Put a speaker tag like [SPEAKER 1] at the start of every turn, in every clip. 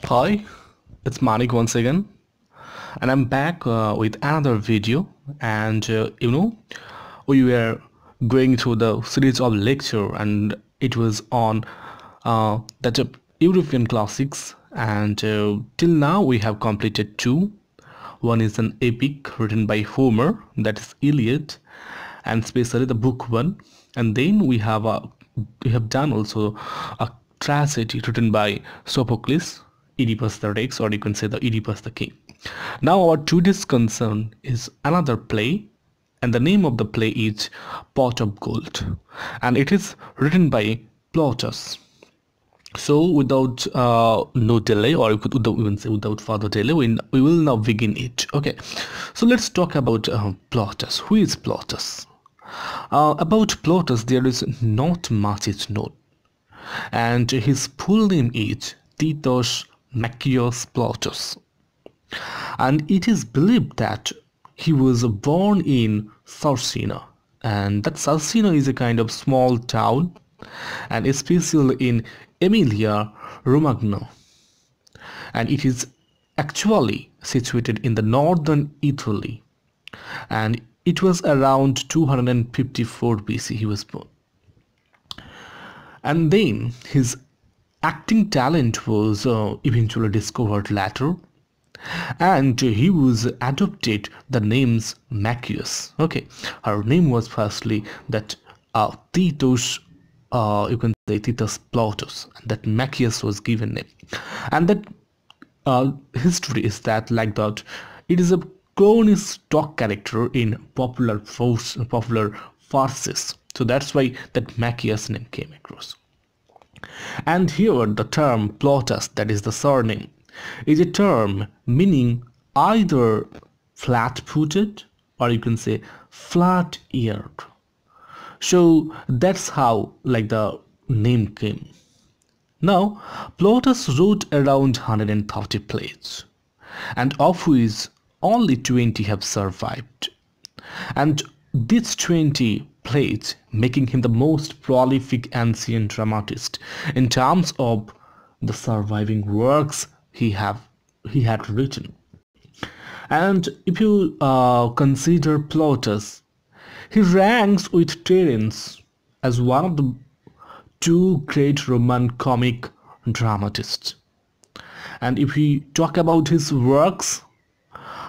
[SPEAKER 1] Hi, it's Manik once again, and I'm back uh, with another video. And uh, you know, we were going through the series of lecture, and it was on uh, that uh, European classics. And uh, till now, we have completed two. One is an epic written by Homer, that is Iliad, and especially the book one. And then we have a we have done also a tragedy written by Sophocles, Oedipus the Rex, or you can say the Oedipus the King. Now our today's concern is another play, and the name of the play is Pot of Gold, and it is written by Plautus. So without uh, no delay, or without, even say without further delay, we, we will now begin it. Okay, so let's talk about uh, Plautus. Who is Plautus? Uh, about Plautus, there is not much is known, and his full name is Titus Maccius Plautus, and it is believed that he was born in Sarsina, and that Sarsina is a kind of small town, and especially in Emilia Romagna, and it is actually situated in the northern Italy, and it was around 254 BC he was born. And then his acting talent was uh, eventually discovered later and he was adopted the names Maccius. Okay, her name was firstly that uh, Titus, uh, you can say Titus Plautus, and that Maccius was given name. And that uh, history is that like that, it is a clone stock character in popular force, popular farces. So that's why that Maccius name came across. And here the term Plautus, that is the surname, is a term meaning either flat-footed or you can say flat-eared. So that's how like the name came. Now, Plautus wrote around 130 plays, and of which only 20 have survived. And these 20 plays making him the most prolific ancient dramatist in terms of the surviving works he have he had written. And if you uh, consider Plautus, he ranks with Terence as one of the two great Roman comic dramatists. And if we talk about his works,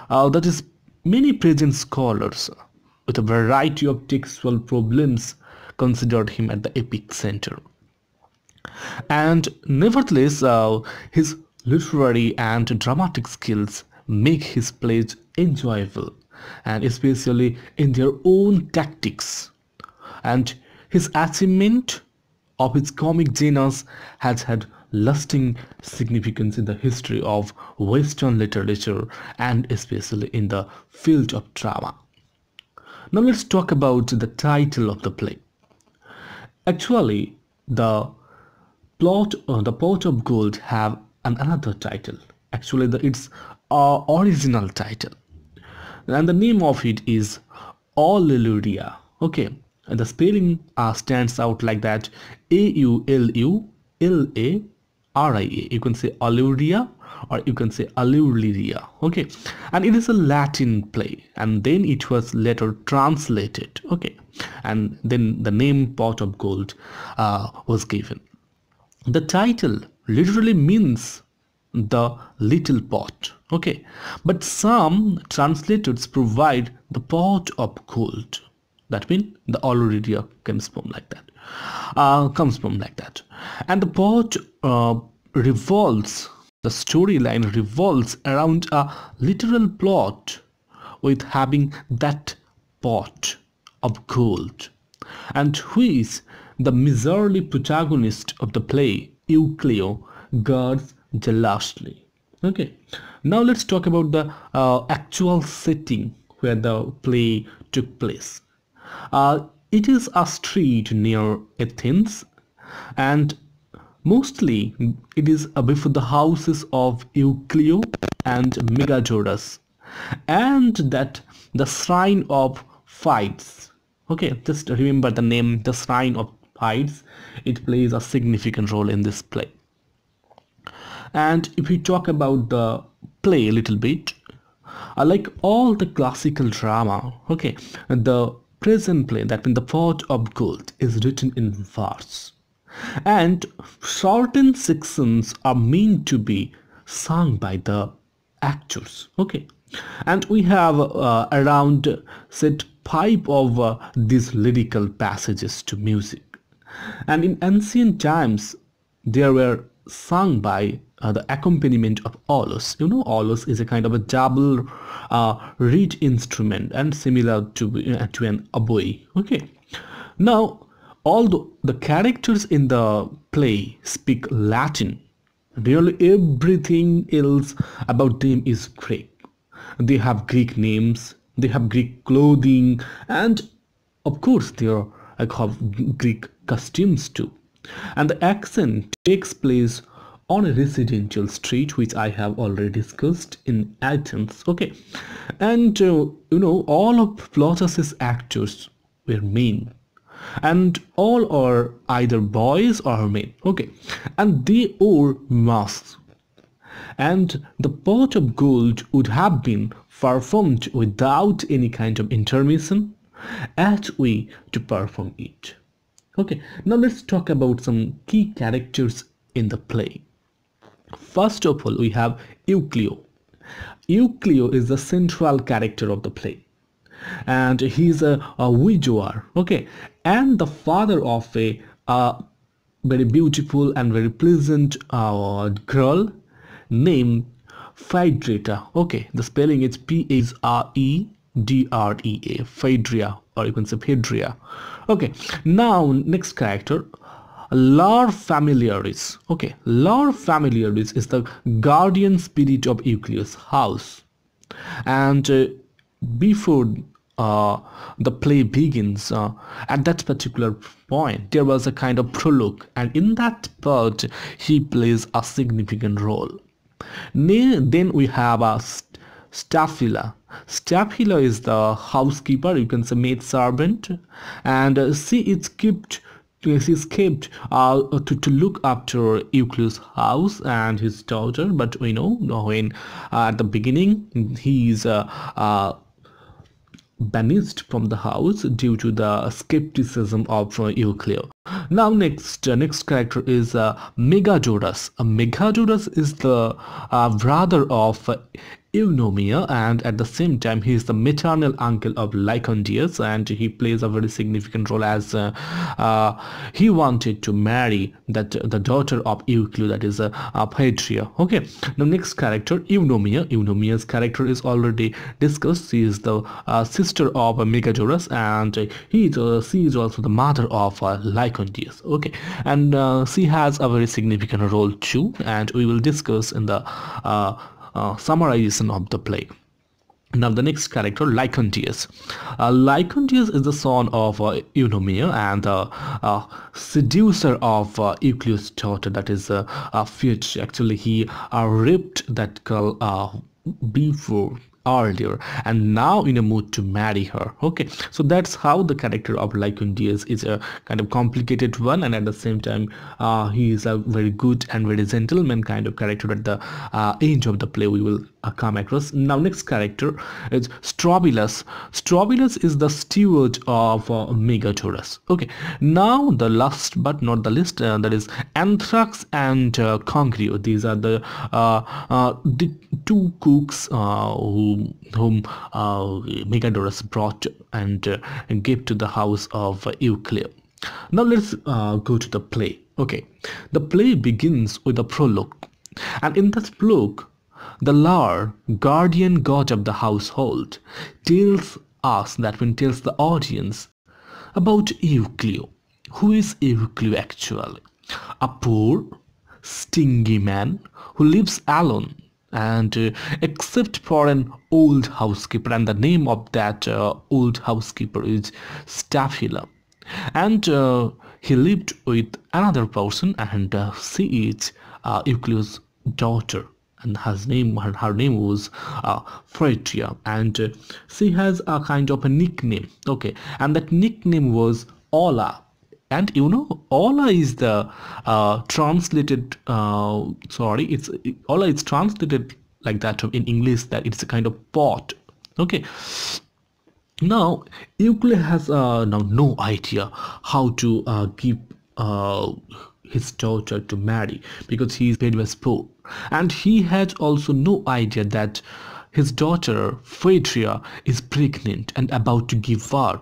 [SPEAKER 1] uh, that is many present scholars with a variety of textual problems considered him at the epic center. And nevertheless, uh, his literary and dramatic skills make his plays enjoyable and especially in their own tactics. And his achievement of his comic genus has had lasting significance in the history of Western literature and especially in the field of drama. Now let's talk about the title of the play. Actually, the plot uh, the pot of gold have an another title. Actually, the, it's uh, original title, and the name of it is Aulularia. Okay, and the spelling uh, stands out like that: A U L U L A R I A. You can say Aulularia or you can say Aulularia. Okay, and it is a Latin play, and then it was later translated. Okay, and then the name Pot of Gold uh, was given. The title literally means the little pot okay but some translators provide the pot of gold that means the Aulularia comes from like that uh, comes from like that and the pot uh, revolves the storyline revolves around a literal plot with having that pot of gold. And who is the miserly protagonist of the play Euclio guards jealously? Okay now let's talk about the uh, actual setting where the play took place. Uh, it is a street near Athens and mostly it is before the houses of Euclio and Megadorus and that the shrine of Fides okay just remember the name the shrine of Fides it plays a significant role in this play. And if we talk about the play a little bit uh, like all the classical drama okay the present play that means the pot of gold is written in verse and certain sections are meant to be sung by the actors okay and we have uh, around set five of uh, these lyrical passages to music and in ancient times they were sung by uh, the accompaniment of aulos. You know, aulos is a kind of a double uh, reed instrument and similar to, uh, to an oboe. Okay. Now, although the characters in the play speak Latin, nearly everything else about them is Greek. They have Greek names, they have Greek clothing, and of course they have Greek costumes too. And the accent takes place on a residential street which I have already discussed in Athens okay and uh, you know all of Plautus's actors were men and all are either boys or men. Okay. And they wore masks. And the pot of gold would have been performed without any kind of intermission as we to perform it. Okay. Now let's talk about some key characters in the play. First of all, we have Euclio. Euclio is the central character of the play. And he's a, a widower, okay, and the father of a very beautiful and very pleasant uh, girl named Phaedra. Okay, the spelling is P-H-R-E-D-R-E-A, Phaedria, or you can say Phaedria. Okay, now next character, Lar familiaris. Okay, Lar familiaris is the guardian spirit of Euclid's house. And uh, before uh, the play begins, uh, at that particular point, there was a kind of prologue, and in that part, he plays a significant role. Then we have a Staphyla. Staphyla is the housekeeper, you can say maid servant, and she is kept he escaped uh, to, to look after Euclid's house and his daughter but we know when uh, at the beginning he's uh, uh, banished from the house due to the skepticism of Euclid. Now next uh, next character is uh, Megadorus. Uh, is the uh, brother of Eunomia and at the same time he is the maternal uncle of Lyconides and he plays a very significant role as uh, uh, he wanted to marry that the daughter of Euclid that is uh, uh. Okay, the next character Eunomia. Eunomia's character is already discussed. She is the uh, sister of Megadorus and he is, uh, she is also the mother of uh, Lyconides. Okay, and uh, she has a very significant role too and we will discuss in the uh, uh, summarization of the play. Now the next character, Lycontius. Uh, Lycontius is the son of uh, Eunomia and the uh, seducer of uh, Euclid's daughter, that is uh, uh, Actually, he uh, raped that girl uh, before earlier. And now in a mood to marry her. Okay. So that's how the character of Lyconides is a kind of complicated one. And at the same time uh, he is a very good and very gentleman kind of character at the uh, end of the play. We will uh, come across. Now next character is Strobylus. Strobylus is the steward of uh, Megadorus. Okay. Now the last but not the least uh, that is Anthrax and uh, Congrio these are the uh, uh, the two cooks uh, who whom, uh, Megadorus brought and, uh, gave to the house of Euclid. Now let's uh, go to the play. Okay, the play begins with a prologue, and in this prologue, the Lar, guardian god of the household, tells us that when tells the audience about Euclid. Who is Euclid actually? A poor, stingy man who lives alone and uh, except for an old housekeeper and the name of that uh, old housekeeper is Staphyla and uh, he lived with another person and uh, she is uh, Euclid's daughter. And his name her, her name was uh, Phaedria and uh, she has a kind of a nickname. Okay. And that nickname was Ola and you know Ola is the uh, translated uh, sorry it's Ola is translated like that in English that it's a kind of pot. Okay. Now Euclid has uh, now no idea how to uh, give uh, his daughter to marry because he is very much poor and he had also no idea that his daughter Phaedria is pregnant and about to give birth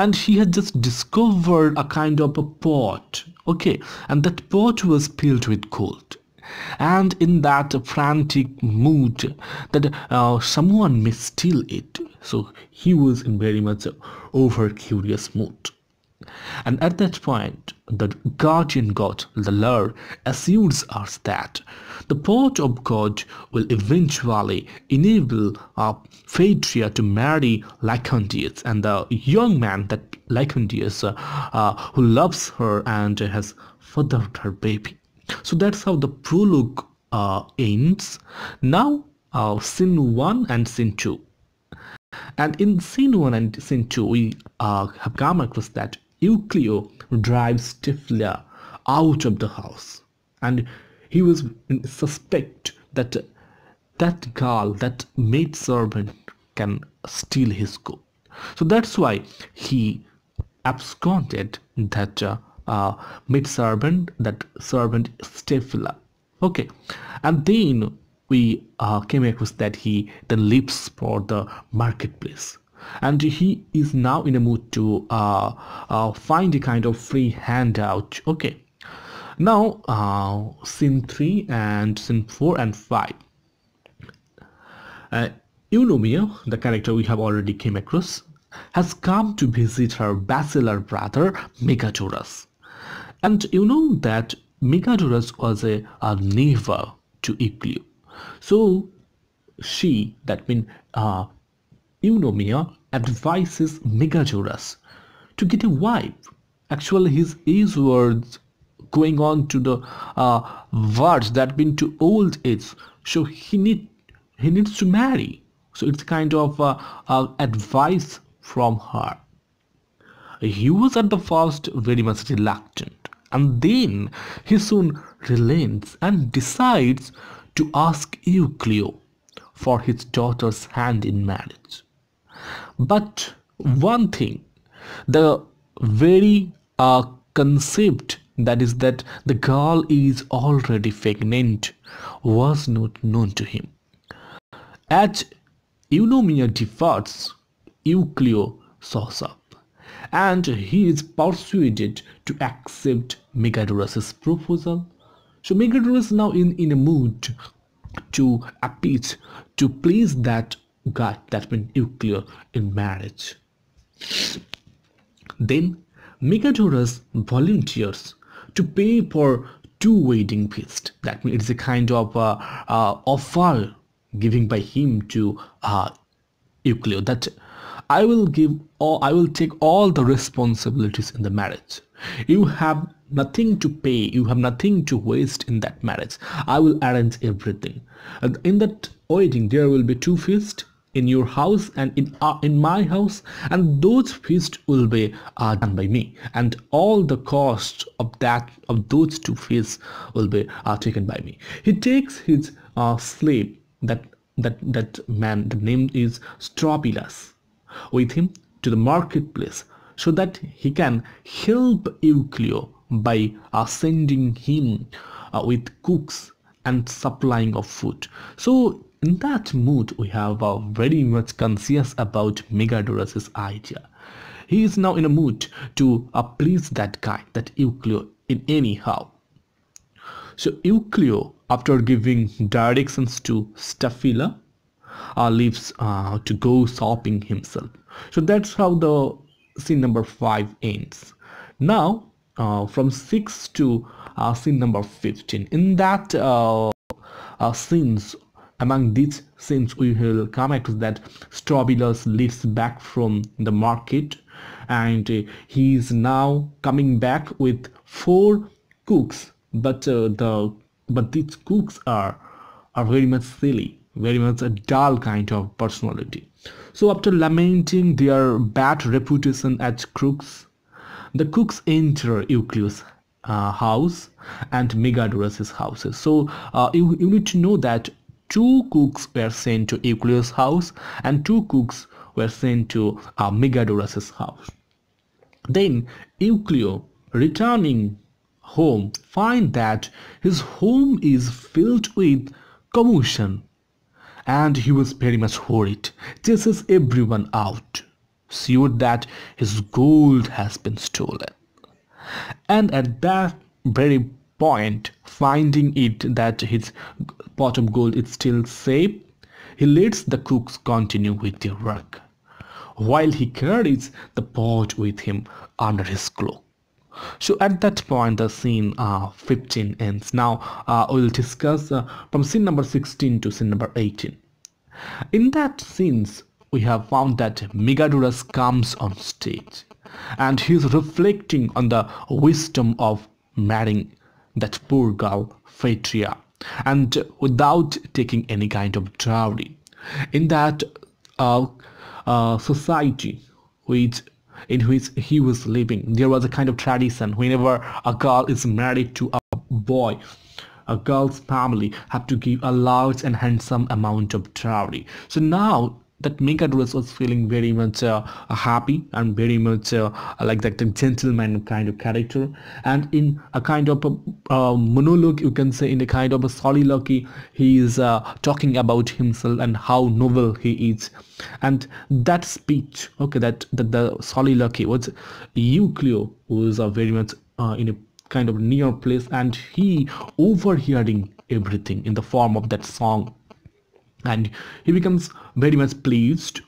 [SPEAKER 1] and he had just discovered a kind of a pot okay? And that pot was filled with gold. And in that frantic mood that uh, someone may steal it so he was in very much over curious mood. And at that point the guardian god the lord assures us that the port of god will eventually enable uh, Phaedria to marry Lyconides and the young man that Lyconides uh, uh, who loves her and has fathered her baby. So that's how the prologue uh, ends. Now uh, scene 1 and scene 2 and in scene 1 and scene 2 we uh, have come across that Euclio drives Staphyla out of the house. And he was suspect that that girl that maid servant can steal his gold. So that's why he absconded that uh, uh, maid servant that servant Staphyla okay. And then we uh, came across that he then leaves for the marketplace. And he is now in a mood to uh, uh, find a kind of free handout. Okay now uh, scene 3 and scene 4 and 5 uh, Eunomia, the character we have already came across, has come to visit her bachelor brother Megadorus. And you know that Megadorus was a, a neighbor to Euclio. So she, that means uh, Eunomia, advises Megadorus to get a wife. Actually, his age was going on to the uh, verge that mean to old age. So he need he needs to marry. So it's kind of uh, uh, advice from her. He was at the first very much reluctant and then he soon relents and decides to ask Euclio for his daughter's hand in marriage. But one thing, the very uh, concept that is that the girl is already pregnant was not known to him. At Eunomia departs, Euclio shows up and he is persuaded to accept Megadorus' proposal. So Megadorus now in, in a mood to appease, to please that guy, that means Euclio, in marriage. Then Megadorus volunteers to pay for two wedding feasts. That means it's a kind of uh, uh, offer giving by him to uh, that I will give all I will take all the responsibilities in the marriage. You have nothing to pay, you have nothing to waste in that marriage. I will arrange everything. And in that wedding there will be two feasts in your house and in uh, in my house and those feasts will be uh, done by me and all the cost of that of those two feasts will be uh, taken by me he takes his uh, slave that that that man the name is Strobilus with him to the marketplace so that he can help Euclio by uh, sending him uh, with cooks and supplying of food. So in that mood we have uh, very much conscious about Megadorus' idea. He is now in a mood to uh, please that guy, that Euclio in anyhow. So Euclio, after giving directions to Staphyla, uh, leaves uh, to go shopping himself. So that's how the scene number 5 ends. Now uh, from 6 to uh, scene number 15. In that uh, uh, scenes, among these scenes we will come across that Strobilus leaves back from the market and uh, he is now coming back with four cooks but uh, the but these cooks are are very much silly very much a dull kind of personality. So after lamenting their bad reputation as crooks, the cooks enter Euclid's uh, house and Megadorus's houses. So uh, you, you need to know that two cooks were sent to Euclid's house and two cooks were sent to uh, Megadorus's house. Then Euclid returning home find that his home is filled with commotion and he was very much worried. Chases everyone out. Sure that his gold has been stolen. And at that very point finding it that his pot of gold is still safe he lets the cooks continue with their work. While he carries the pot with him under his cloak. So at that point the scene uh, 15 ends. Now uh, we'll discuss uh, from scene number 16 to scene number 18 in that scenes we have found that Megadorus comes on stage and he's reflecting on the wisdom of marrying that poor girl Phaedria and without taking any kind of dowry in that uh, uh, society which in which he was living there was a kind of tradition whenever a girl is married to a boy a girl's family have to give a large and handsome amount of dowry. So now that Megadorus was feeling very much uh, happy and very much uh, like that gentleman kind of character. And in a kind of a, uh, monologue you can say in a kind of a soliloquy he is uh, talking about himself and how noble he is. And that speech okay that, that the soliloquy was Euclid was very much uh, in a kind of near place and he overhearing everything in the form of that song and he becomes very much pleased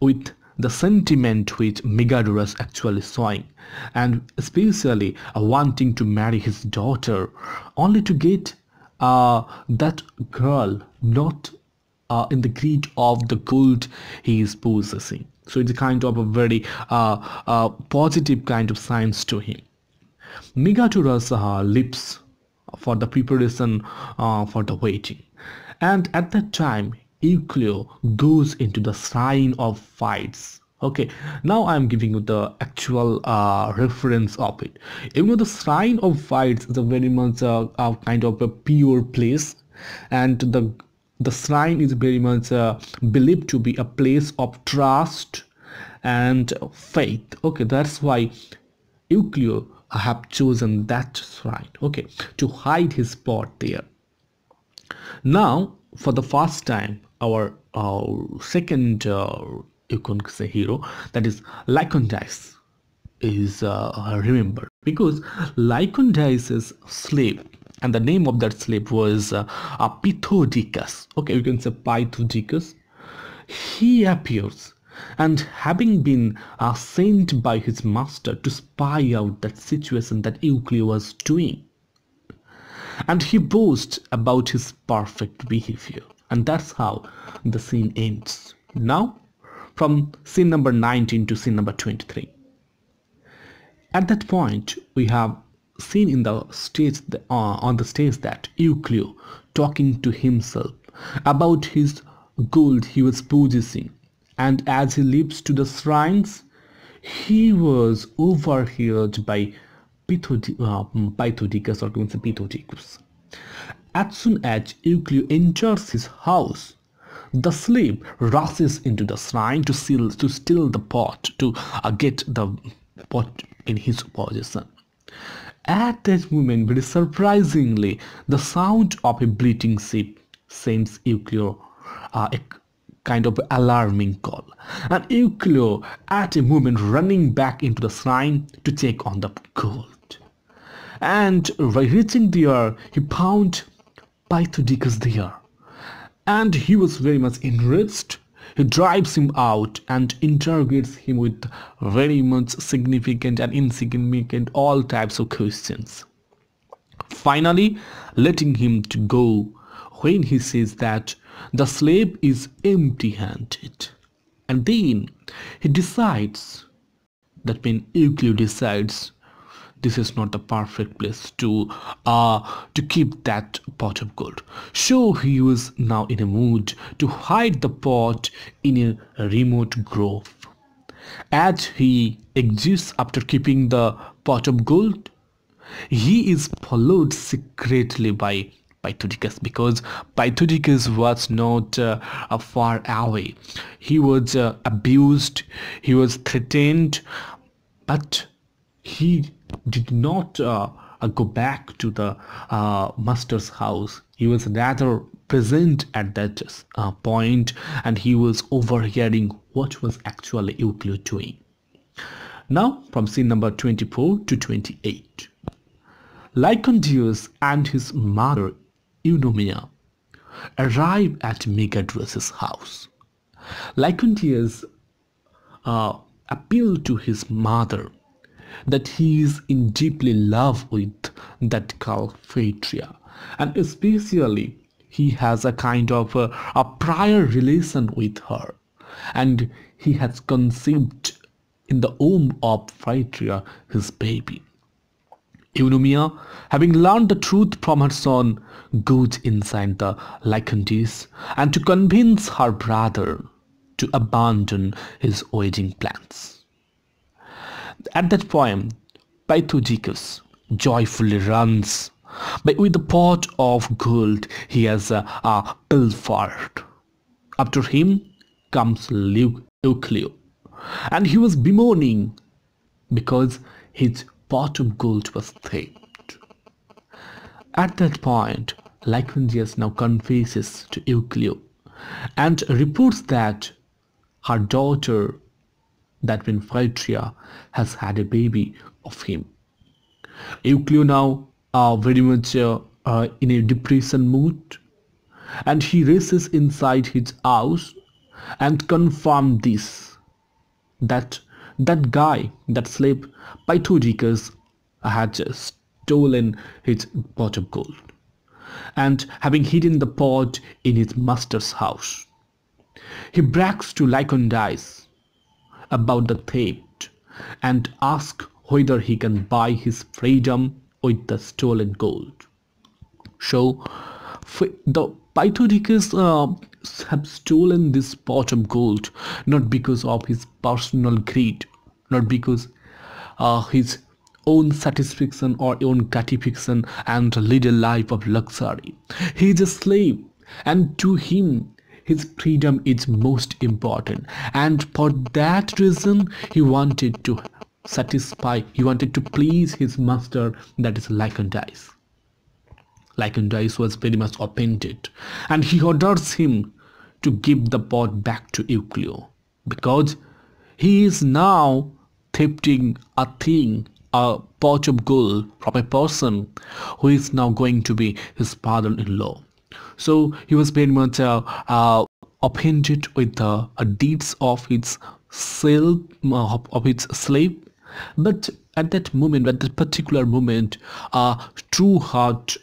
[SPEAKER 1] with the sentiment which Megadorus actually showing and especially uh, wanting to marry his daughter only to get uh, that girl not uh, in the greed of the gold he is possessing. So it's a kind of a very uh, uh, positive kind of signs to him. Megadorus uh, lips for the preparation for the waiting and at that time Euclid goes into the shrine of fights okay now i'm giving you the actual uh, reference of it. You know the shrine of fights is a very much uh, a kind of a pure place. And the the shrine is very much uh, believed to be a place of trust and faith. Okay that's why Euclid have chosen that shrine. Okay to hide his spot there now for the first time our uh, second uh, you can say hero that is Lyconides is uh, remembered. Because Lyconides' slave and the name of that slave was uh, okay you can say Pythodicus he appears and having been uh, sent by his master to spy out that situation that Euclid was doing and he boasts about his perfect behavior. And that's how the scene ends. Now from scene number 19 to scene number 23 at that point we have seen in the stage uh, on the stage that Euclid talking to himself about his gold he was possessing. And as he leaps to the shrines he was overheard by Pythodicus or Pythodicus. As soon as Euclid enters his house, the slave rushes into the shrine to steal, to steal the pot, to uh, get the pot in his possession. At that moment, very surprisingly, the sound of a bleating sheep sends Euclid uh, a kind of alarming call. And Euclid, at a moment, running back into the shrine to check on the gold and by reaching there he found Pythodicus there. And he was very much enraged he drives him out and interrogates him with very much significant and insignificant all types of questions. Finally letting him to go when he says that the slave is empty-handed. And then he decides that when Euclid decides this is not the perfect place to uh to keep that pot of gold so he was now in a mood to hide the pot in a remote grove as he exists after keeping the pot of gold, he is followed secretly by Pythodicus because Pythodicus was not uh, far away. He was uh, abused, he was threatened, but he did not uh, uh go back to the uh, master's house. He was rather present at that uh, point and he was overhearing what was actually Euclid doing. Now from scene number 24 to 28. Lyconius and his mother Eunomia arrive at Megadrus's house. Lyconius uh, appealed to his mother that he is in deeply love with that girl and especially he has a kind of a, a prior relation with her and he has conceived in the womb of Phaedria his baby. Eunomia, having learned the truth from her son, goes inside the Lycantes and to convince her brother to abandon his wedding plans. At that point, Pythodicus joyfully runs, but with the pot of gold he has uh, uh, pilfered. After him comes Euclio, and he was bemoaning because his pot of gold was theft. At that point, Lyconius now confesses to Euclio and reports that her daughter, that when Phaedria, has had a baby of him. Euclio now are very much uh, uh, in a depression mood and he races inside his house and confirm this that that guy, that slave, Pythodicus, had stolen his pot of gold and having hidden the pot in his master's house. He brags to Lyconides about the theft and ask whether he can buy his freedom with the stolen gold. So the Pythodicus uh, have stolen this pot of gold not because of his personal greed not because uh, his own satisfaction or own gratification and lead a life of luxury. He is a slave and to him his freedom is most important and for that reason he wanted to satisfy he wanted to please his master that is Lyconides. Lyconides was very much offended and he orders him to give the pot back to Euclio because he is now thefting a thing, a pot of gold from a person who is now going to be his father-in-law. So he was very much uh, uh, offended with the uh, deeds of his slave, uh, of its slave. But at that moment, at that particular moment, a true heart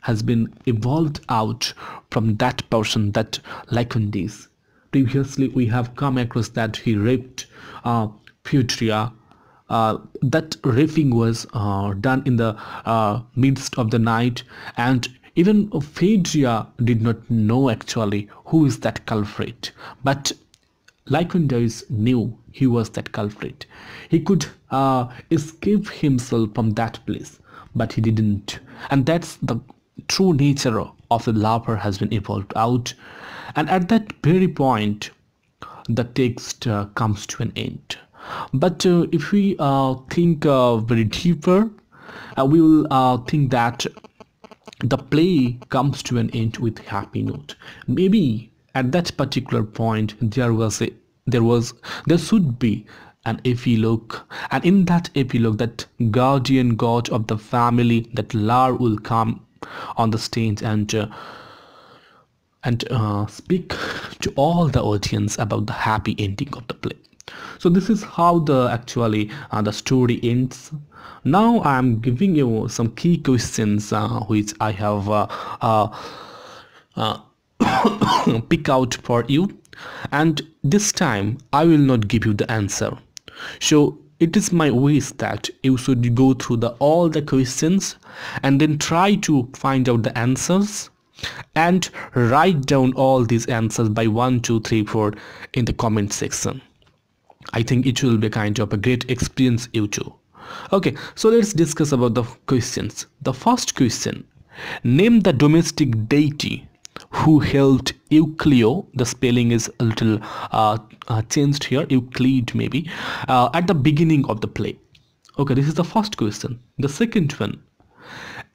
[SPEAKER 1] has been evolved out from that person, that Lyconides. Previously, we have come across that he raped uh, Phaedria. Uh, that raping was uh, done in the uh, midst of the night and even Phaedria did not know actually who is that culprit but Lyconides knew he was that culprit. He could uh, escape himself from that place but he didn't and that's the true nature of the lover has been evolved out and at that very point the text uh, comes to an end but uh, if we uh, think uh, very deeper uh, we will think that the play comes to an end with happy note. Maybe at that particular point there was a there was there should be an epilogue. And in that epilogue that guardian god of the family that Lar will come on the stage and uh, and uh, speak to all the audience about the happy ending of the play so this is how the actually uh, the story ends. Now i'm giving you some key questions uh, which i have uh, uh, uh pick out for you. And this time i will not give you the answer. So it is my wish that you should go through the all the questions and then try to find out the answers and write down all these answers by 1 2 3 4 in the comment section I think it will be kind of a great experience you too. Okay, so let's discuss about the questions. The first question, name the domestic deity who helped Euclio, the spelling is a little uh, uh, changed here, Euclid maybe, uh, at the beginning of the play. Okay, this is the first question. The second one,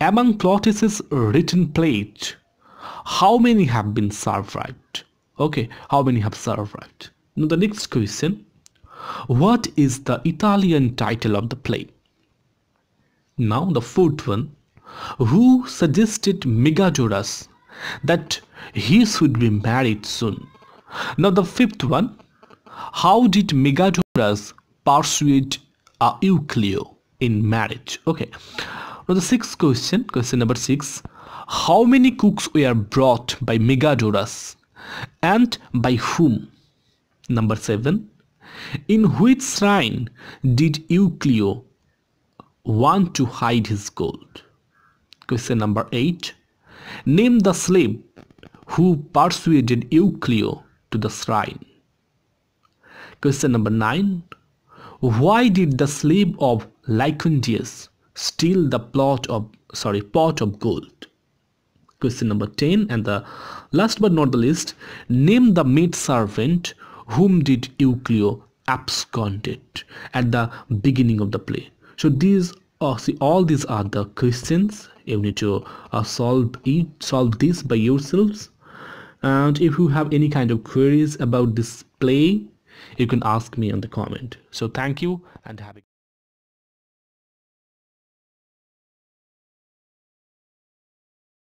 [SPEAKER 1] among Plautus's written plays, how many have been survived? Okay, how many have survived? Now the next question, what is the Italian title of the play? Now the fourth one, who suggested Megadorus that he should be married soon? Now the fifth one, how did Megadorus persuade a Euclio in marriage? Okay. Now the sixth question, question number six, how many cooks were brought by Megadorus and by whom? Number seven, in which shrine did Euclio want to hide his gold? Question number 8. Name the slave who persuaded Euclio to the shrine. Question number 9. Why did the slave of Lycurgus steal the plot of sorry pot of gold? Question number 10 and the last but not the least, name the maid servant whom did Euclio absconded at the beginning of the play. So these are see all these are the questions you need to uh, solve it solve this by yourselves and if you have any kind of queries about this play you can ask me in the comment so thank you and have a